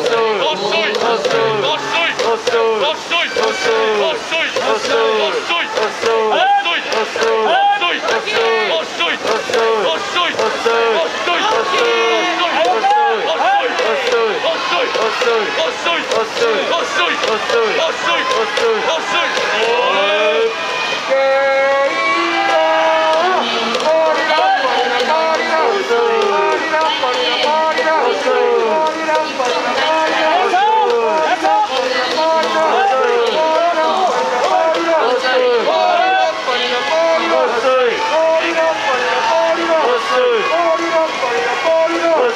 Ossuj! Ossuj! Ossuj! Ossuj! Ossuj! Ossuj!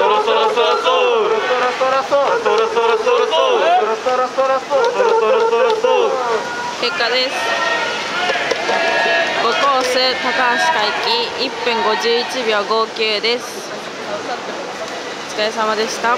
結果です五コース高橋海輝一分十一秒五九ですお疲れ様でした